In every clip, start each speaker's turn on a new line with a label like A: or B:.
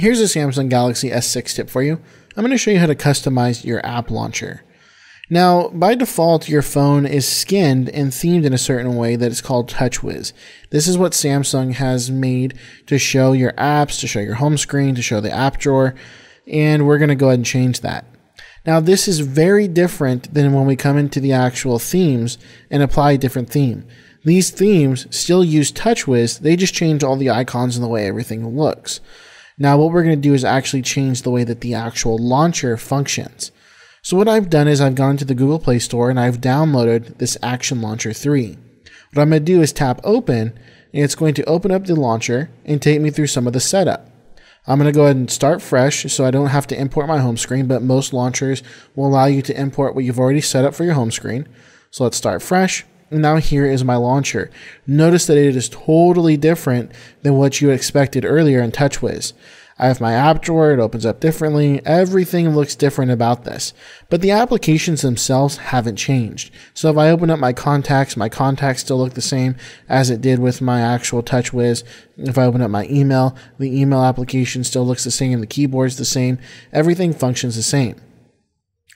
A: Here's a Samsung Galaxy S6 tip for you. I'm going to show you how to customize your app launcher. Now, by default, your phone is skinned and themed in a certain way that is called TouchWiz. This is what Samsung has made to show your apps, to show your home screen, to show the app drawer, and we're going to go ahead and change that. Now, this is very different than when we come into the actual themes and apply a different theme. These themes still use TouchWiz, they just change all the icons and the way everything looks. Now, what we're going to do is actually change the way that the actual launcher functions. So what I've done is I've gone to the Google Play Store and I've downloaded this Action Launcher 3. What I'm going to do is tap open and it's going to open up the launcher and take me through some of the setup. I'm going to go ahead and start fresh so I don't have to import my home screen, but most launchers will allow you to import what you've already set up for your home screen. So let's start fresh. Now here is my launcher. Notice that it is totally different than what you expected earlier in TouchWiz. I have my app drawer, it opens up differently. Everything looks different about this. But the applications themselves haven't changed. So if I open up my contacts, my contacts still look the same as it did with my actual TouchWiz. If I open up my email, the email application still looks the same, and the keyboard's the same. Everything functions the same.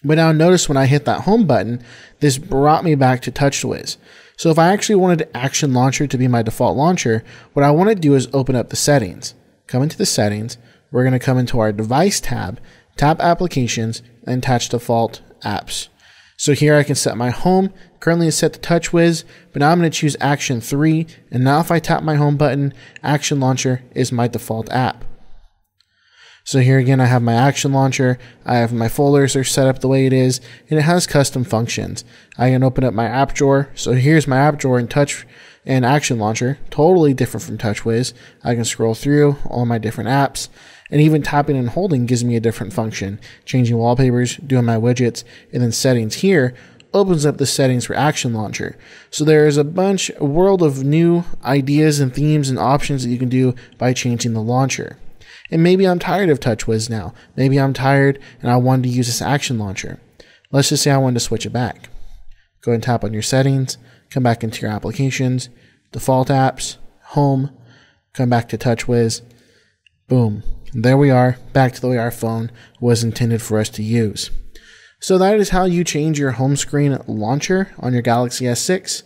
A: But now notice when I hit that home button, this brought me back to TouchWiz. So if I actually wanted Action Launcher to be my default launcher, what I want to do is open up the settings. Come into the settings, we're going to come into our device tab, tap applications, and touch default apps. So here I can set my home. Currently it's set to TouchWiz, but now I'm going to choose Action 3. And now if I tap my home button, Action Launcher is my default app. So here again, I have my action launcher. I have my folders are set up the way it is, and it has custom functions. I can open up my app drawer. So here's my app drawer in touch and action launcher, totally different from TouchWiz. I can scroll through all my different apps, and even tapping and holding gives me a different function. Changing wallpapers, doing my widgets, and then settings here opens up the settings for Action Launcher. So there is a bunch, a world of new ideas and themes and options that you can do by changing the launcher. And maybe I'm tired of TouchWiz now. Maybe I'm tired and I wanted to use this action launcher. Let's just say I wanted to switch it back. Go and tap on your settings, come back into your applications, default apps, home, come back to TouchWiz. Boom. there we are, back to the way our phone was intended for us to use. So that is how you change your home screen launcher on your Galaxy S6.